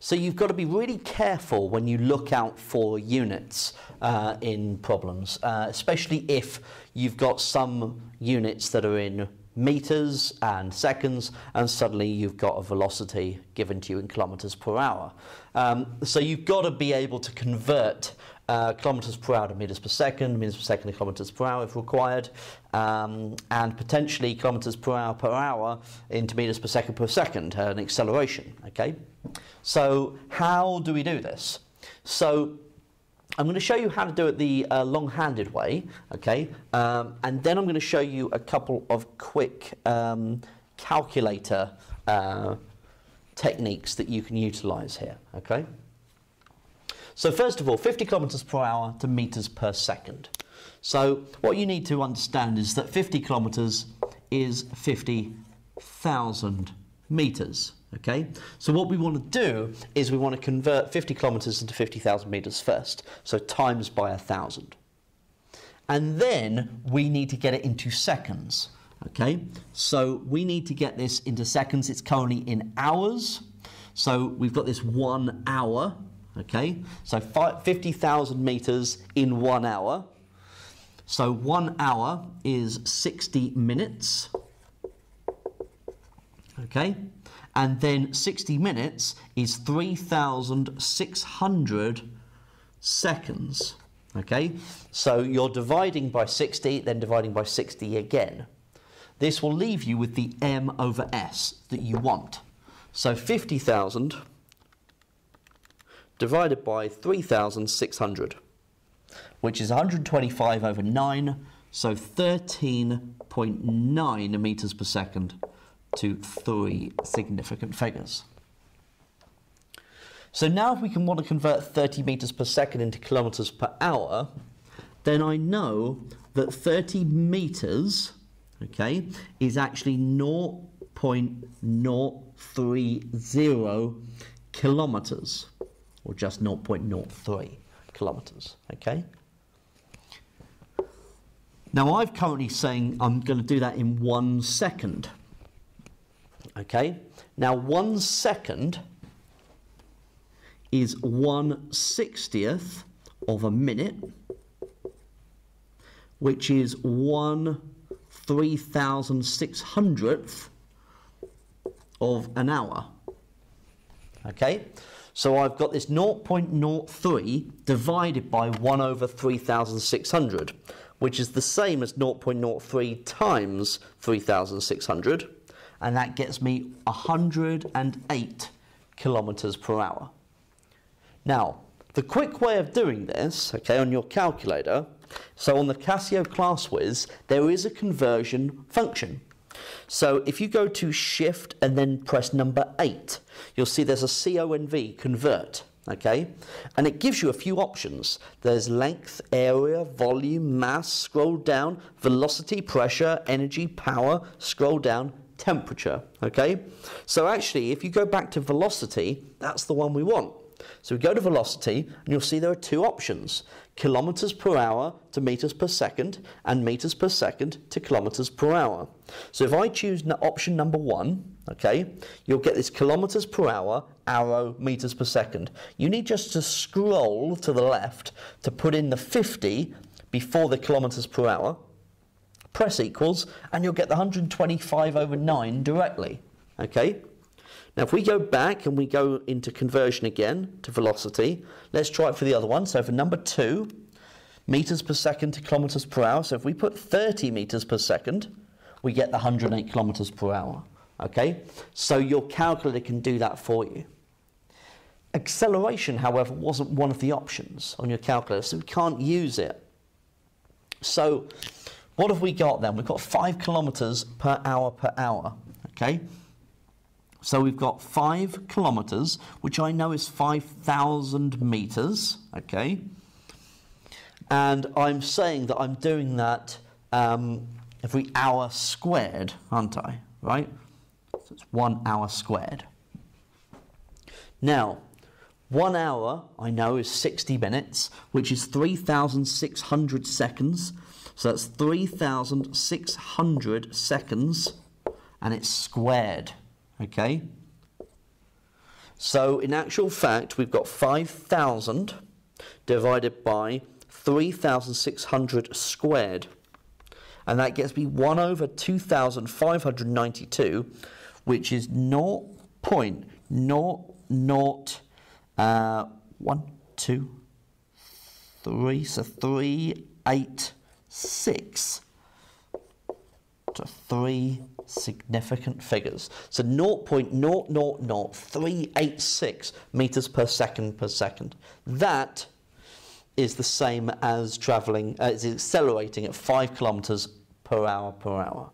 So you've got to be really careful when you look out for units uh, in problems, uh, especially if you've got some units that are in meters and seconds, and suddenly you've got a velocity given to you in kilometers per hour. Um, so you've got to be able to convert uh, kilometers per hour to meters per second, meters per second to kilometers per hour if required, um, and potentially kilometers per hour per hour into meters per second per second, uh, an acceleration. Okay, so how do we do this? So I'm going to show you how to do it the uh, long-handed way, okay, um, and then I'm going to show you a couple of quick um, calculator uh, techniques that you can utilize here, okay. So first of all, 50 kilometers per hour to meters per second. So what you need to understand is that 50 kilometers is 50,000 meters. Okay, so what we want to do is we want to convert 50 kilometers into 50,000 meters first, so times by a thousand. And then we need to get it into seconds. Okay, so we need to get this into seconds. It's currently in hours. So we've got this one hour Okay, so 50,000 meters in one hour. So one hour is 60 minutes. Okay, and then 60 minutes is 3,600 seconds. Okay, so you're dividing by 60, then dividing by 60 again. This will leave you with the m over s that you want. So 50,000 divided by 3,600, which is 125 over 9, so 13.9 meters per second to three significant figures. So now if we can want to convert 30 meters per second into kilometers per hour, then I know that 30 meters, okay, is actually 0.030 kilometers or just 0.03 kilometers, okay? Now I'm currently saying I'm going to do that in one second, okay? Now one second is one sixtieth of a minute, which is one three thousand six hundredth of an hour. Okay, so I've got this 0.03 divided by 1 over 3,600, which is the same as 0.03 times 3,600, and that gets me 108 kilometers per hour. Now, the quick way of doing this, okay, on your calculator, so on the Casio ClassWiz, there is a conversion function. So if you go to shift and then press number eight, you'll see there's a CONV, convert, okay? And it gives you a few options. There's length, area, volume, mass, scroll down, velocity, pressure, energy, power, scroll down, temperature, okay? So actually, if you go back to velocity, that's the one we want. So we go to velocity, and you'll see there are two options kilometers per hour to meters per second, and meters per second to kilometers per hour. So if I choose option number one, okay, you'll get this kilometers per hour, arrow, meters per second. You need just to scroll to the left to put in the 50 before the kilometers per hour, press equals, and you'll get the 125 over 9 directly, okay? Now, if we go back and we go into conversion again to velocity, let's try it for the other one. So for number two, meters per second to kilometers per hour. So if we put 30 meters per second, we get the 108 kilometers per hour. Okay? So your calculator can do that for you. Acceleration, however, wasn't one of the options on your calculator, so we can't use it. So what have we got then? We've got 5 kilometers per hour per hour. Okay? So we've got five kilometers, which I know is 5,000 meters, okay? And I'm saying that I'm doing that um, every hour squared, aren't I? Right? So it's one hour squared. Now, one hour, I know, is 60 minutes, which is 3,600 seconds. So that's 3,600 seconds, and it's squared. Okay? So in actual fact, we've got 5,000 divided by 3,600 squared. And that gets me 1 over 2,592, which is 0.00, uh, 1, 2, 3, so 386 to 3 significant figures. So 0.0000386 meters per second per second. That is the same as traveling, uh, is accelerating at 5 kilometers per hour per hour.